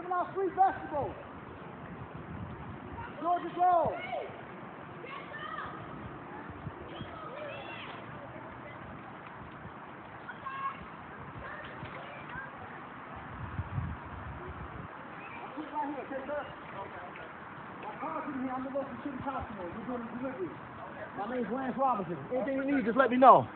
giving out free vegetables. Georgia Grove. Right here, okay. My car's in here. I'm the local. We're doing the delivery. My name's Lance Robertson. Anything you need, just let me know.